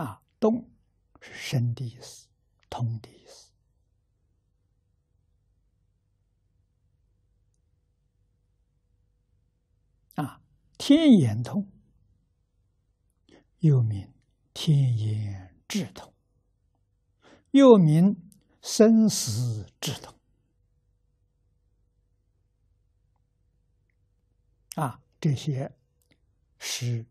啊，动是生的意思，通的意思。啊，天眼通，又名天眼智通，又名生死智通。啊，这些是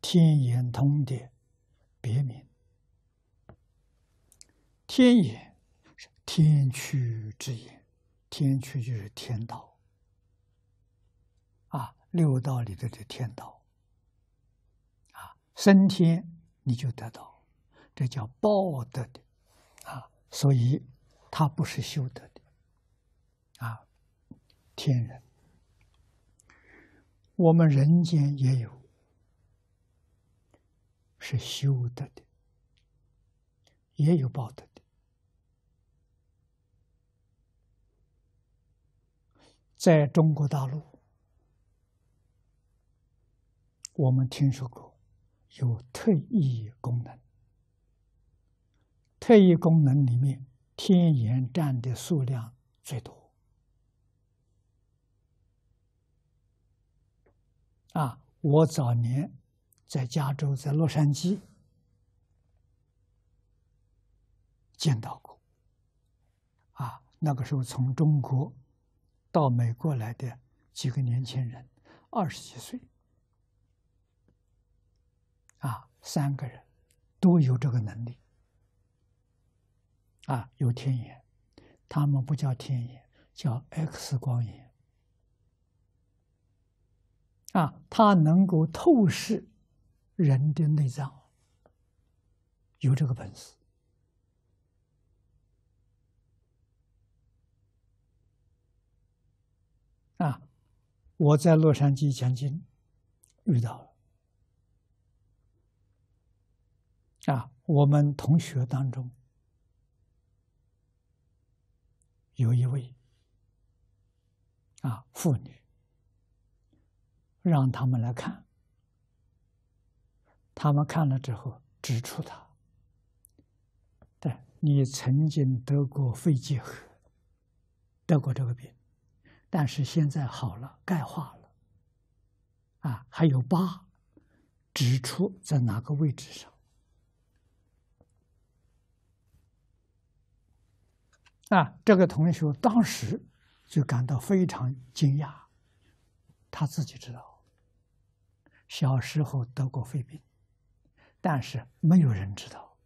天眼通的别名。天眼是天区之眼，天区就是天道。啊，六道里头的天道。啊，升天你就得到，这叫报德的。啊，所以它不是修得的。啊，天人。我们人间也有是修得的，也有报得的。在中国大陆，我们听说过有特异功能，特异功能里面，天眼占的数量最多。啊，我早年在加州，在洛杉矶见到过。啊，那个时候从中国到美国来的几个年轻人，二十几岁，啊，三个人都有这个能力，啊，有天眼，他们不叫天眼，叫 X 光眼。啊，他能够透视人的内脏，有这个本事。啊，我在洛杉矶讲经遇到了。啊，我们同学当中有一位啊妇女。让他们来看，他们看了之后指出他，对你曾经得过肺结核，得过这个病，但是现在好了，钙化了，啊，还有疤，指出在哪个位置上，啊，这个同学当时就感到非常惊讶，他自己知道。小时候得过肺病，但是没有人知道。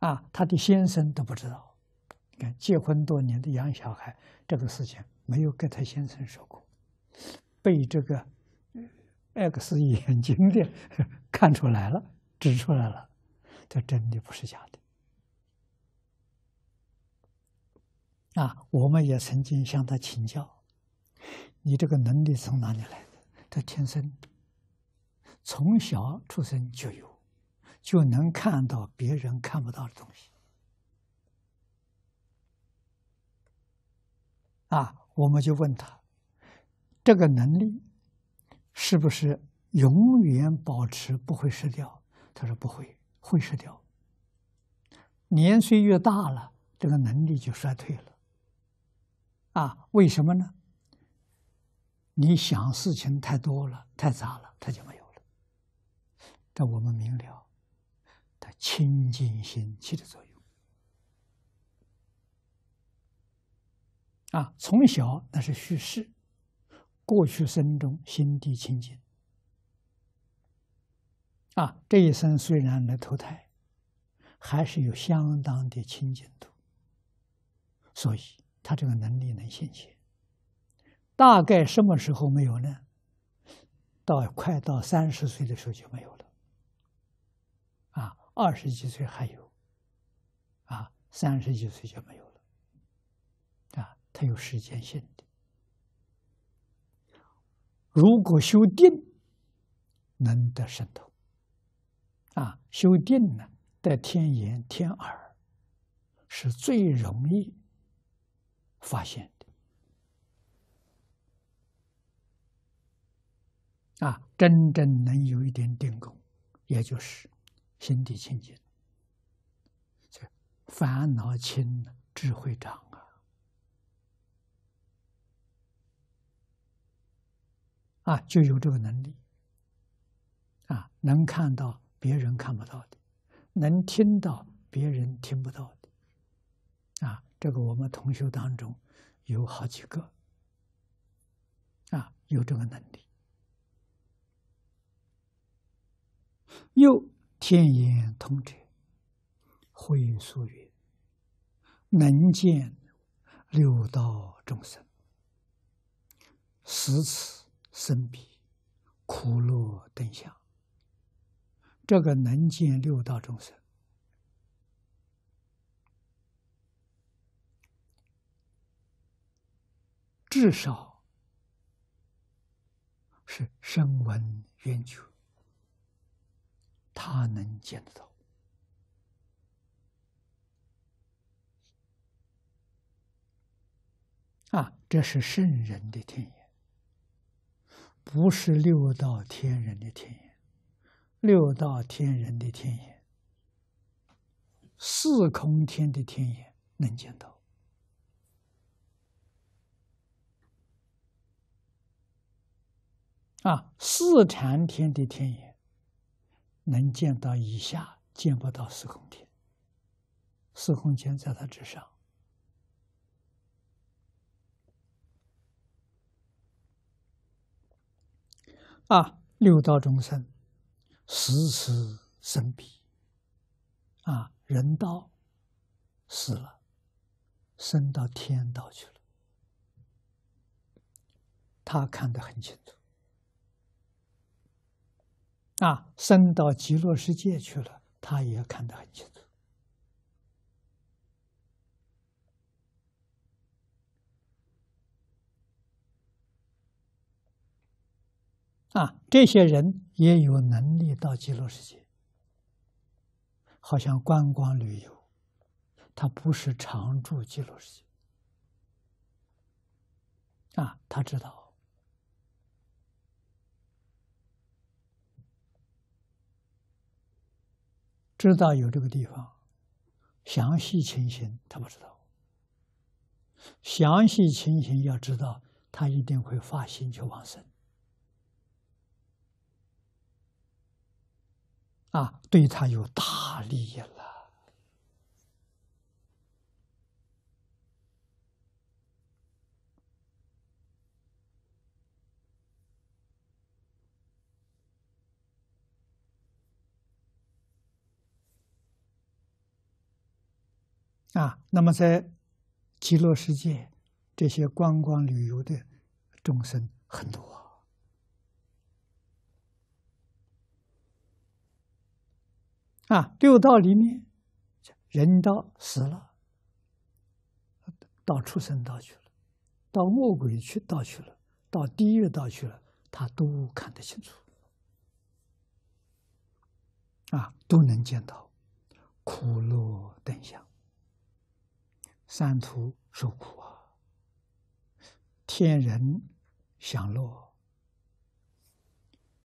啊，他的先生都不知道。你看，结婚多年的养小孩，这个事情没有跟他先生说过，被这个 X 眼睛的 看出来了，指出来了，这真的不是假的。啊，我们也曾经向他请教：“你这个能力从哪里来的？”他天生从小出生就有，就能看到别人看不到的东西。啊，我们就问他，这个能力是不是永远保持不会失掉？他说不会，会失掉。年岁越大了，这个能力就衰退了。啊，为什么呢？你想事情太多了，太杂了，他就没。但我们明了，它清净心起的作用。啊，从小那是叙事，过去生中心地清净。啊，这一生虽然来投胎，还是有相当的清净度，所以他这个能力能显现。大概什么时候没有呢？到快到三十岁的时候就没有了。二十几岁还有，啊，三十几岁就没有了。啊，它有时间性的。如果修定，能得神通。啊，修定呢，得天眼、天耳，是最容易发现的。啊，真正能有一点定功，也就是心地清净，这烦恼轻，智慧长啊！啊，就有这个能力啊，能看到别人看不到的，能听到别人听不到的啊。这个我们同学当中有好几个啊，有这个能力。又天眼通者，会说曰：“能见六道众生，十此生彼，苦乐等相。”这个能见六道众生，至少是声闻缘觉。他能见得到啊！这是圣人的天眼，不是六道天人的天眼。六道天人的天眼，四空天的天眼能见到啊！四禅天的天眼。能见到以下，见不到四空天。四空天在他之上。啊，六道众生，时时生彼。啊，人道死了，升到天道去了，他看得很清楚。啊，升到极乐世界去了，他也看得很清楚。啊，这些人也有能力到极乐世界，好像观光旅游，他不是常住极乐世界。啊，他知道。知道有这个地方，详细情形他不知道。详细情形要知道，他一定会发心去往生。啊，对他有大利益了。啊，那么在极乐世界，这些观光旅游的众生很多啊。六道里面，人道死了，到畜生道去了，到魔鬼去道去了，到地狱道去了，他都看得清楚啊，都能见到苦乐等相。三途受苦啊，天人享乐，